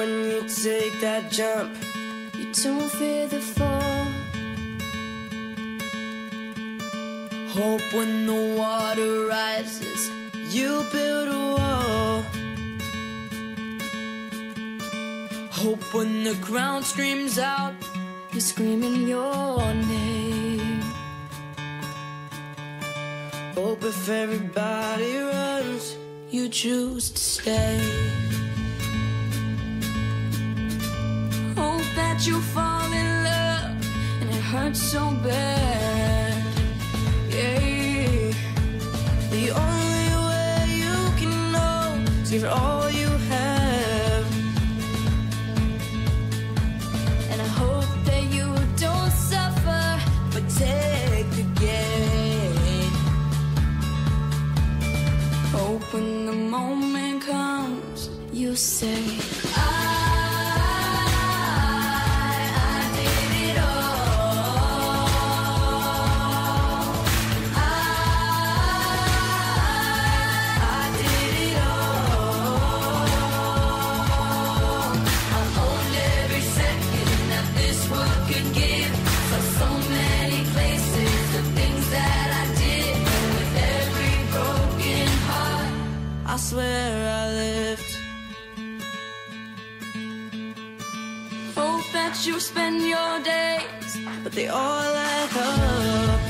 when you take that jump. You don't fear the fall. Hope when the water rises, you build a wall. Hope when the ground screams out, you're screaming your name. Hope if everybody runs, you choose to stay. that you fall in love and it hurts so bad. Yeah. The only way you can know is if it all. lost where I lived. Hope that you spend your days But they all add up.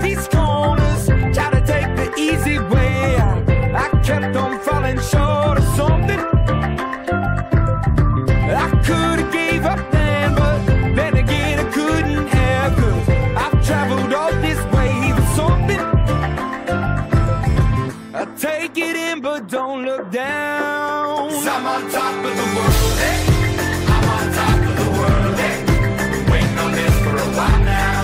these corners, try to take the easy way. I, kept on falling short of something. I could have gave up then, but then again I couldn't I've traveled all this way something. I take it in, but don't look down. i I'm on top of the world, hey. I'm on top of the world, hey. Waiting on this for a while now.